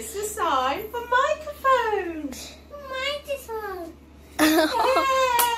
Here's the sign for microphone. Microphone. Yay!